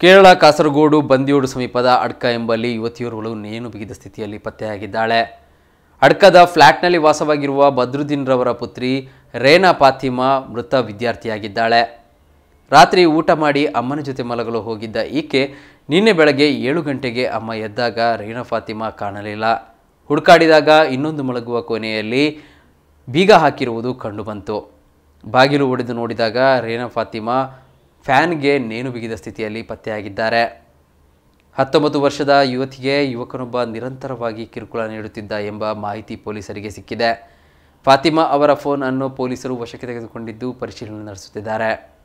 ಕೇರಳ, ಕಾಸರಗೋಡು, ಬಂದಿಯೋಡು ಸಮೀಪದ ಅಡ್ಕ ಎಂಬಲ್ಲಿ ಯುವತಿಯೋರ್ವಳು ನೇಣು ಬಿಗಿದ ಸ್ಥಿತಿಯಲ್ಲಿ ಪತ್ತೆಯಾಗಿದ್ದಾಳೆ. ಅಡ್ಕದ ಫ್ಲ್ಯಾಟ್ನಲ್ಲಿ ವಾಸವಾಗಿರುವ ಬದ್ರುದ್ದೀನ್ ರವರ ಪುತ್ರಿ ರೇನಾ ಫಾತಿಮಾ ಮೃತ ವಿದ್ಯಾರ್ಥಿಯಾಗಿದ್ದಾಳೆ. ರಾತ್ರಿ ಊಟ ಮಾಡಿ ಅಮ್ಮನ ಜೊತೆ ಮಲಗಲು ಹೋಗಿದ್ದ ಈಕೆ ನಿನ್ನೆ ಬೆಳಗ್ಗೆ ಏಳು ಗಂಟೆಗೆ ಅಮ್ಮ ಎದ್ದಾಗ ರೇನಾ ಫಾತಿಮಾ ಕಾಣಲಿಲ್ಲ. ಹುಡುಕಾಡಿದಾಗ ಇನ್ನೊಂದು ಮಲಗುವ ಕೊನೆಯಲ್ಲಿ ಬೀಗ ಹಾಕಿರುವುದು ಕಂಡುಬಂತು ಬಾಗಿಲು ಒಡೆದು ನೋಡಿದಾಗ ರೇನಾ ಫಾತಿಮಾ ಫ್ಯಾನ್ಗೆ ನೇಣು ಬಿಗಿದ ಸ್ಥಿತಿಯಲ್ಲಿ ಪತ್ತೆಯಾಗಿದ್ದಾರೆ. ಹತ್ತೊಂಬತ್ತು ವರ್ಷದ ಯುವತಿಗೆ ಯುವಕನೊಬ್ಬ ನಿರಂತರವಾಗಿ ಕಿರುಕುಳ ನೀಡುತ್ತಿದ್ದ ಎಂಬ ಮಾಹಿತಿ ಪೊಲೀಸರಿಗೆ ಸಿಕ್ಕಿದೆ. ಫಾತಿಮಾ ಅವರ ಫೋನ್ ಅನ್ನು ಪೊಲೀಸರು ವಶಕ್ಕೆ ತೆಗೆದುಕೊಂಡಿದ್ದು ಪರಿಶೀಲನೆ ನಡೆಸುತ್ತಿದ್ದಾರೆ.